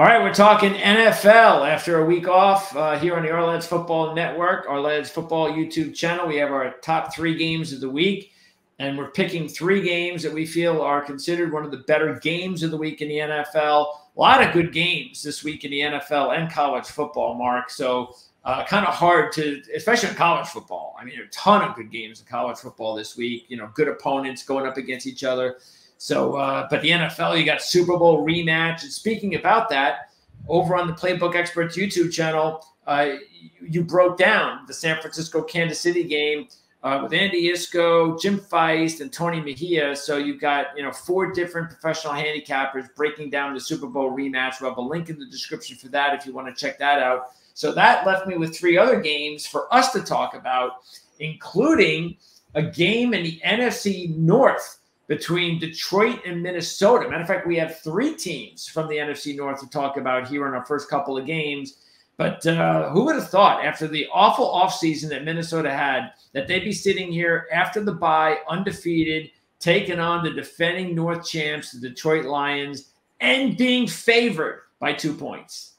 All right, we're talking NFL after a week off uh, here on the Ourlads Football Network, Ourlads Football YouTube channel. We have our top three games of the week, and we're picking three games that we feel are considered one of the better games of the week in the NFL. A lot of good games this week in the NFL and college football, Marc. So, uh, kind of hard to, especially in college football. I mean, a ton of good games in college football this week. You know, good opponents going up against each other. So, uh, but the NFL, you got Super Bowl rematch. And speaking about that, over on the Playbook Experts YouTube channel, uh, you broke down the San Francisco Kansas City game uh, with Andy Iskoe, Jim Feist, and Tony Mejia. So you've got you know four different professional handicappers breaking down the Super Bowl rematch. We'll have a link in the description for that if you want to check that out. So that left me with three other games for us to talk about, including a game in the NFC North between Detroit and Minnesota. Matter of fact, we have three teams from the NFC North to talk about here in our first couple of games. But uh, who would have thought after the awful offseason that Minnesota had that they'd be sitting here after the bye, undefeated, taking on the defending North champs, the Detroit Lions, and being favored by two points?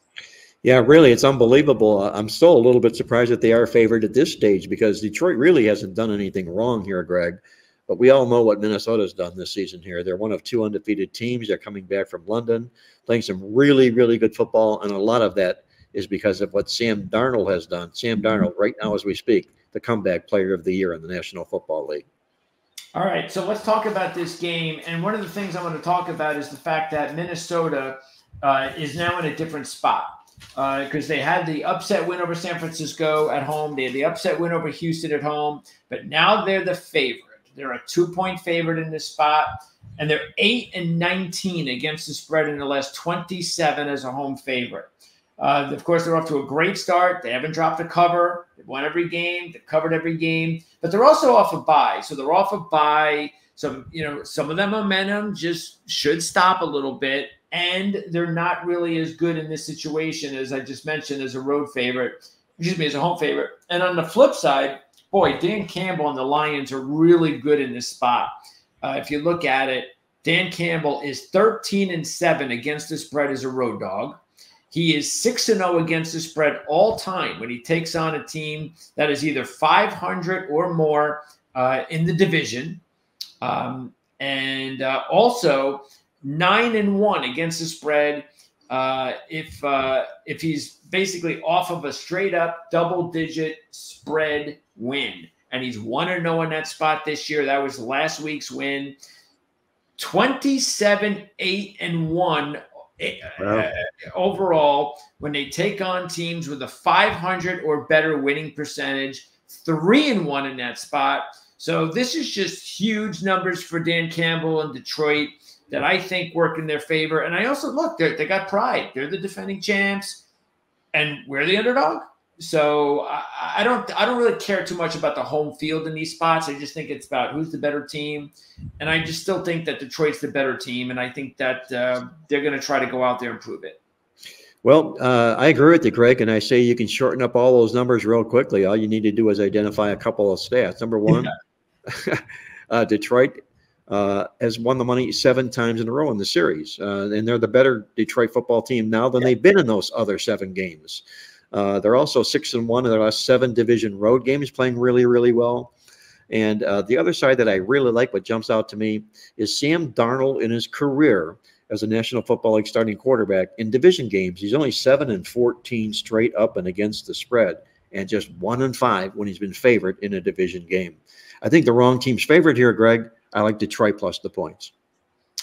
Yeah, really, it's unbelievable. I'm still a little bit surprised that they are favored at this stage because Detroit really hasn't done anything wrong here, Greg. But we all know what Minnesota's done this season here. They're one of two undefeated teams. They're coming back from London, playing some really, really good football. And a lot of that is because of what Sam Darnold has done. Sam Darnold, right now as we speak, the comeback player of the year in the National Football League. All right, so let's talk about this game. And one of the things I want to talk about is the fact that Minnesota uh, is now in a different spot because uh, they had the upset win over San Francisco at home. They had the upset win over Houston at home, but now they're the favorite. They're a two point favorite in this spot, and they're 8 and 19 against the spread in the last 27 as a home favorite. Uh, of course, they're off to a great start. They haven't dropped a cover. They've won every game. They've covered every game, but they're also off a bye. So they're off a bye. Some, you know, some of the momentum just should stop a little bit, and they're not really as good in this situation as I just mentioned as a road favorite. Excuse me, as a home favorite. And on the flip side, boy, Dan Campbell and the Lions are really good in this spot. Uh, if you look at it, Dan Campbell is 13 and 7 against the spread as a road dog. He is 6 and 0 against the spread all time when he takes on a team that is either 500 or more uh, in the division. Um, and uh, also 9 and 1 against the spread uh, if uh, if he's basically off of a straight up double digit spread win. And he's 1 0 in that spot this year. That was last week's win. 27 8 and 1 eh, wow. uh, overall when they take on teams with a 500 or better winning percentage. 3 and 1 in that spot. So this is just huge numbers for Dan Campbell and Detroit that I think work in their favor. And I also look, they got pride. They're the defending champs, and we're the underdog. So I, I, don't I don't really care too much about the home field in these spots. I just think it's about who's the better team, and I just still think that Detroit's the better team, and I think that uh, they're going to try to go out there and prove it. Well, uh, I agree with you, Greg, and I say you can shorten up all those numbers real quickly. All you need to do is identify a couple of stats. Number one, yeah. uh, Detroit uh, has won the money seven times in a row in the series, uh, and they're the better Detroit football team now than yeah. they've been in those other seven games. Uh, they're also six and one in their last seven division road games, playing really, really well. And uh, the other side that I really like, what jumps out to me, is Sam Darnold in his career as a National Football League starting quarterback in division games. He's only seven and fourteen straight up and against the spread, and just one and five when he's been favored in a division game. I think the wrong team's favorite here, Greg. I like Detroit plus the points.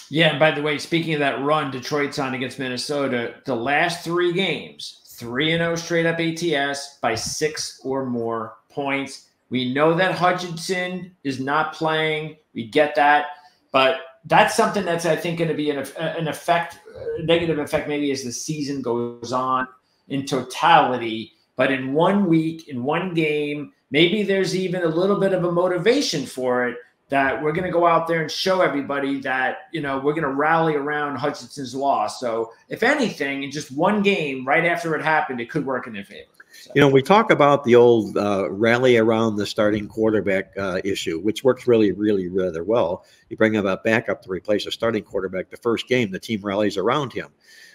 Yeah, and by the way, speaking of that run Detroit's on against Minnesota, the last three games, 3 0 straight up ATS by six or more points. We know that Hutchinson is not playing. We get that. But that's something that's, I think, going to be an, an effect, a negative effect maybe as the season goes on in totality. But in one week, in one game, maybe there's even a little bit of a motivation for it that we're going to go out there and show everybody that you know we're going to rally around Hutchinson's loss. So if anything, in just one game right after it happened, it could work in their favor. So. You know, we talk about the old uh, rally around the starting quarterback uh, issue, which works really, really, rather well. You bring up a backup to replace a starting quarterback the first game, the team rallies around him.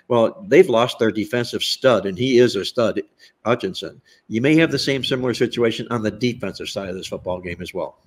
Well, they've lost their defensive stud, and he is a stud, Hutchinson. You may have the same similar situation on the defensive side of this football game as well.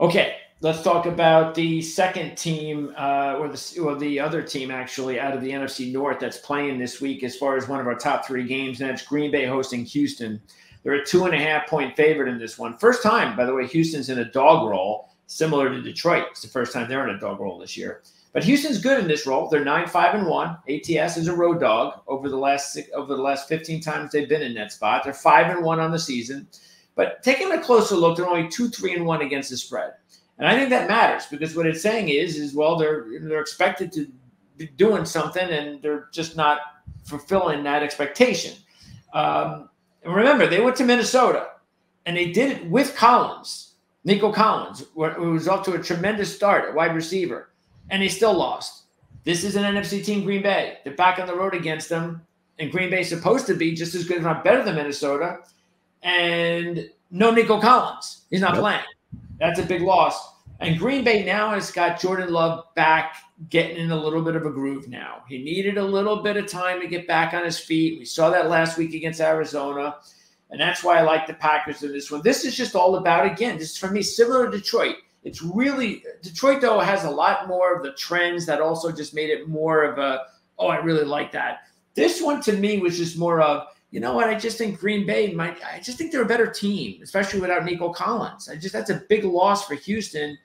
Okay, let's talk about the second team, uh, or the or the other team actually out of the NFC North that's playing this week as far as one of our top three games, and that's Green Bay hosting Houston. They're a two and a half point favorite in this one. First time, by the way, Houston's in a dog role, similar to Detroit. It's the first time they're in a dog role this year. But Houston's good in this role. They're nine five and one. ATS is a road dog over the last over the last fifteen times they've been in that spot. They're five and one on the season. But taking a closer look, they're only two three and one against the spread, and I think that matters because what it's saying is is well they're they're expected to be doing something and they're just not fulfilling that expectation. Um, and remember, they went to Minnesota and they did it with Collins, Nico Collins, who was off to a tremendous start at wide receiver and they still lost. This is an NFC team, Green Bay. They're back on the road against them, and Green Bay's supposed to be just as good, if not better, than Minnesota. And no Nico Collins. He's not playing. That's a big loss. And Green Bay now has got Jordan Love back, getting in a little bit of a groove now. He needed a little bit of time to get back on his feet. We saw that last week against Arizona. And that's why I like the Packers in this one. This is just all about, again, this is for me similar to Detroit. It's really Detroit though has a lot more of the trends that also just made it more of a oh I really like that. This one to me was just more of you know what I just think Green Bay might I just think they're a better team, especially without Nico Collins. I just that's a big loss for Houston,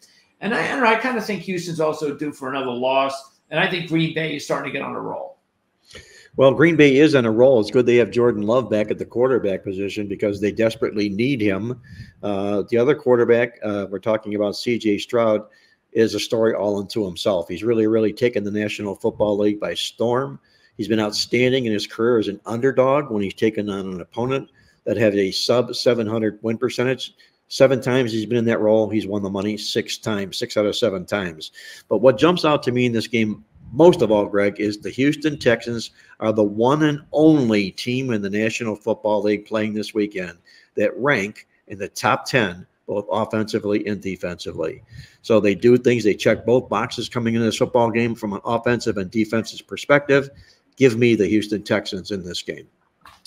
and I I, I kind of think Houston's also due for another loss, and I think Green Bay is starting to get on a roll. Well, Green Bay is on a roll. It's good they have Jordan Love back at the quarterback position because they desperately need him. Uh, the other quarterback, uh, we're talking about CJ Stroud, is a story all unto himself. He's really, really taken the National Football League by storm. He's been outstanding in his career as an underdog when he's taken on an opponent that had a sub 700 win percentage. Seven times he's been in that role. He's won the money six times, six out of seven times. But what jumps out to me in this game most of all, Greg, is the Houston Texans are the one and only team in the National Football League playing this weekend that rank in the top 10, both offensively and defensively. So they do things, they check both boxes coming into this football game from an offensive and defensive perspective. Give me the Houston Texans in this game.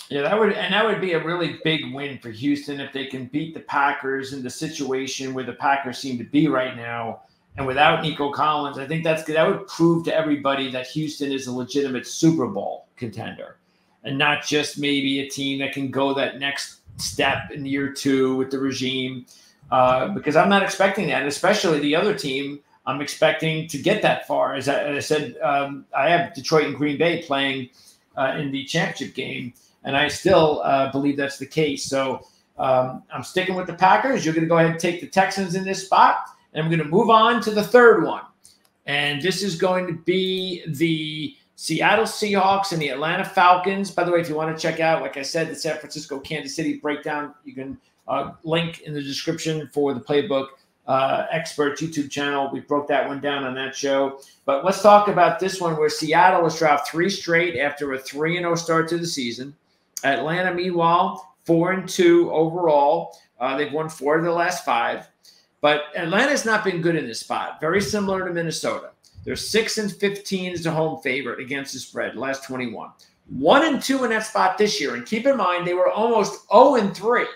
Yeah, that would and that would be a really big win for Houston if they can beat the Packers in the situation where the Packers seem to be right now and without Nico Collins, I think that's that would prove to everybody that Houston is a legitimate Super Bowl contender, and not just maybe a team that can go that next step in year two with the regime. Uh, because I'm not expecting that, especially the other team. I'm expecting to get that far. As I, as I said, um, I have Detroit and Green Bay playing uh, in the championship game, and I still uh, believe that's the case. So um, I'm sticking with the Packers. You're going to go ahead and take the Texans in this spot. And I'm going to move on to the third one. And this is going to be the Seattle Seahawks and the Atlanta Falcons. By the way, if you want to check out, like I said, the San Francisco Kansas City breakdown, you can uh, link in the description for the Playbook uh, Expert YouTube channel. We broke that one down on that show. But let's talk about this one where Seattle has dropped three straight after a 3 0 start to the season. Atlanta, meanwhile, 4 and 2 overall. Uh, they've won four of the last five. But Atlanta's not been good in this spot. Very similar to Minnesota. They're six and fifteen as a home favorite against the spread. Last twenty-one. One and two in that spot this year. And keep in mind they were almost zero oh and three,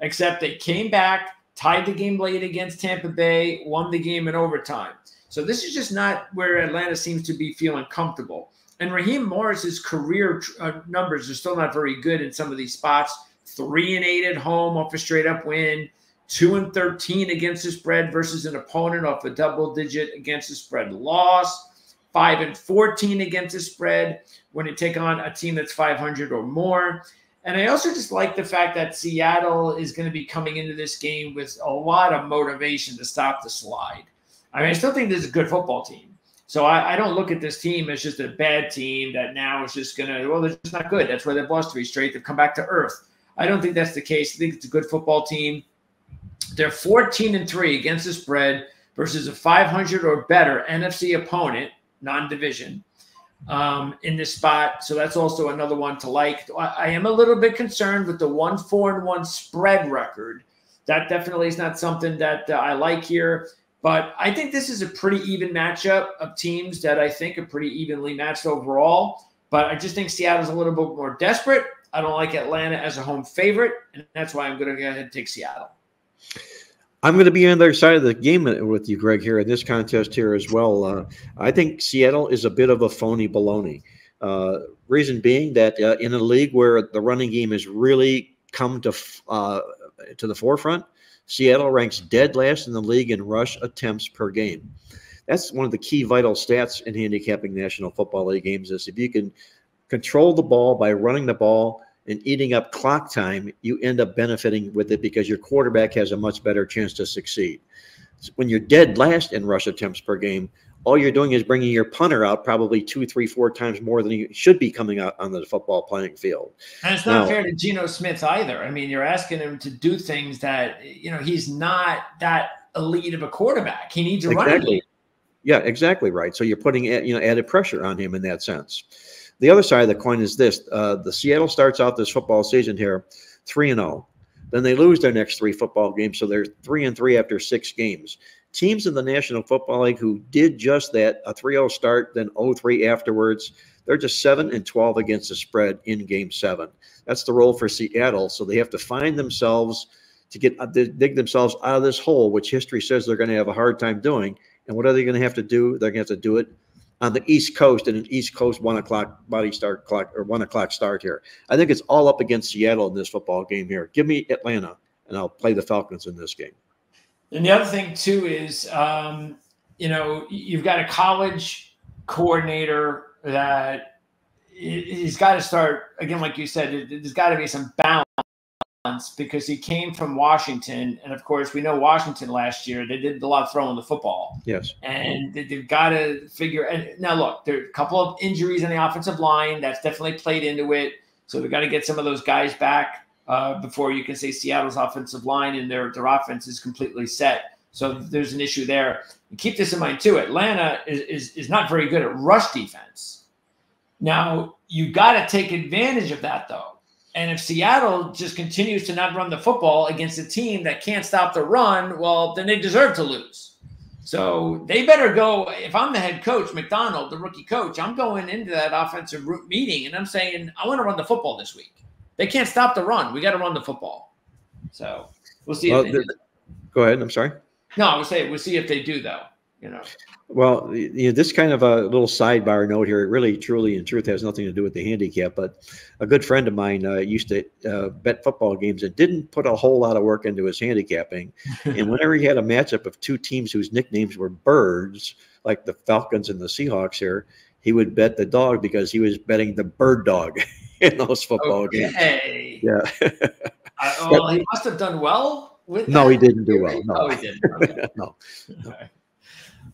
except they came back, tied the game late against Tampa Bay, won the game in overtime. So this is just not where Atlanta seems to be feeling comfortable. And Raheem Morris's career uh, numbers are still not very good in some of these spots. Three and eight at home off a straight up win. 2 and 13 against the spread versus an opponent off a double digit against the spread loss, 5 and 14 against the spread when you take on a team that's 500 or more. And I also just like the fact that Seattle is going to be coming into this game with a lot of motivation to stop the slide. I mean, I still think this is a good football team. So I, I don't look at this team as just a bad team that now is just going to, well, they're just not good. That's why they've lost three straight. They've come back to earth. I don't think that's the case. I think it's a good football team. They're 14 and 3 against the spread versus a 500 or better NFC opponent, non division, um, in this spot. So that's also another one to like. I, I am a little bit concerned with the 1 4 and 1 spread record. That definitely is not something that uh, I like here. But I think this is a pretty even matchup of teams that I think are pretty evenly matched overall. But I just think Seattle's a little bit more desperate. I don't like Atlanta as a home favorite, and that's why I'm going to go ahead and take Seattle. I'm going to be on the other side of the game with you, Greg, here in this contest here as well. Uh, I think Seattle is a bit of a phony baloney. Uh, reason being that uh, in a league where the running game has really come to uh, to the forefront, Seattle ranks dead last in the league in rush attempts per game. That's one of the key vital stats in handicapping National Football League games. Is if you can control the ball by running the ball and eating up clock time, you end up benefiting with it because your quarterback has a much better chance to succeed. When you're dead last in rush attempts per game, all you're doing is bringing your punter out probably two, three, four times more than he should be coming out on the football playing field. And it's not now, fair to Geno Smith either. I mean, you're asking him to do things that you know he's not that elite of a quarterback. He needs a exactly. running. Yeah, exactly right. So you're putting you know added pressure on him in that sense. The other side of the coin is this: uh, the Seattle starts out this football season here three and zero. Oh. Then they lose their next three football games, so they're three and three after six games. Teams in the National Football League who did just that, a 3-0 start, then 0-3 afterwards, they're just 7 and 12 against the spread in game 7. That's the role for Seattle, so they have to find themselves to get uh, dig themselves out of this hole, which history says they're going to have a hard time doing. And what are they going to have to do? They're going to have to do it on the East Coast and an East Coast one o'clock body start clock or one o'clock start here. I think it's all up against Seattle in this football game here. Give me Atlanta, and I'll play the Falcons in this game. And the other thing too is, um, you know, you've got a college coordinator that he's got to start again, like you said. There's got to be some balance because he came from Washington, and of course we know Washington last year they did a lot of throwing the football. Yes, and they've got to figure. And now look, there are a couple of injuries on the offensive line that's definitely played into it. So we got to get some of those guys back uh, before you can say Seattle's offensive line and their their offense is completely set. So there's an issue there. And keep this in mind too. Atlanta is, is, is not very good at rush defense. Now you got to take advantage of that though and if Seattle just continues to not run the football against a team that can't stop the run, well, then they deserve to lose. So they better go. If I'm the head coach, Macdonald, the rookie coach, I'm going into that offensive root meeting and I'm saying, I want to run the football this week. They can't stop the run. We got to run the football. So we'll see. Well, go ahead. I'm sorry. No, I would say we'll see if they do, though. You know. Well, you know, this kind of a little sidebar note here, it really, truly, in truth, has nothing to do with the handicap. But a good friend of mine uh, used to uh, bet football games and didn't put a whole lot of work into his handicapping. and whenever he had a matchup of two teams whose nicknames were birds, like the Falcons and the Seahawks here, he would bet the dog because he was betting the bird dog in those football okay. games. Yeah. uh, well, he must have done well with. No, that. he didn't do well. No, oh, he didn't. Okay. no. no.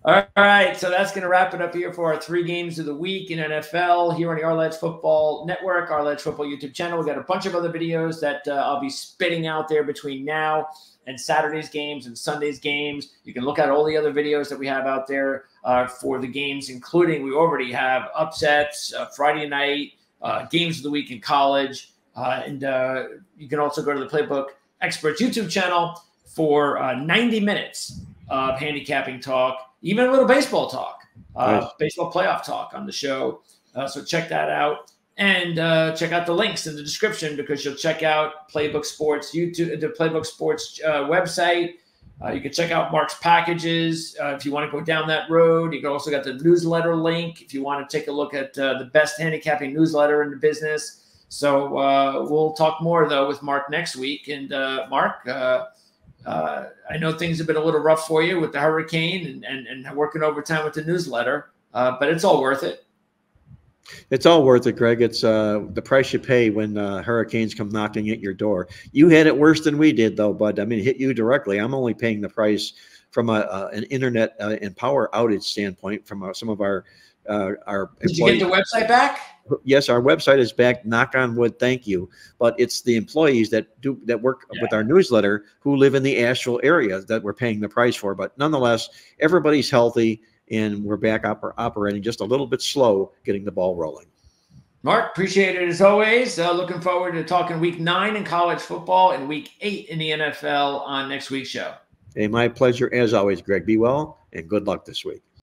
All right, so that's going to wrap it up here for our three games of the week in NFL here on the Ourlads Football Network, Ourlads Football YouTube channel. We got a bunch of other videos that uh, I'll be spitting out there between now and Saturday's games and Sunday's games. You can look at all the other videos that we have out there uh, for the games, including we already have upsets, uh, Friday night, uh, games of the week in college, uh, and uh, you can also go to the Playbook Experts YouTube channel for 90 minutes of handicapping talk even a little baseball talk, uh, nice. baseball playoff talk on the show. Uh, so check that out and uh, check out the links in the description because you'll check out Playbook Sports YouTube, the Playbook Sports uh, website. Uh, you can check out Marc's packages uh, if you want to go down that road. You can also got the newsletter link if you want to take a look at the best handicapping newsletter in the business. So we'll talk more though with Marc next week. And Marc, uh, I know things have been a little rough for you with the hurricane and, and, and working overtime with the newsletter, uh, but it's all worth it. It's all worth it, Greg. It's uh, the price you pay when uh, hurricanes come knocking at your door. You had it worse than we did, though, bud. I mean, hit you directly. I'm only paying the price from a, an internet uh, and power outage standpoint from uh, some of our uh, our. Did you get the website back? Yes, our website is back. Knock on wood, thank you. But it's the employees that do that work yeah. with our newsletter who live in the Asheville area that we're paying the price for. But nonetheless, everybody's healthy and we're back up oper- operating just a little bit slow, getting the ball rolling. Marc, appreciate it as always. Uh, looking forward to talking week nine in college football and week eight in the NFL on next week's show. Hey, my pleasure as always, Greg. Be well and good luck this week.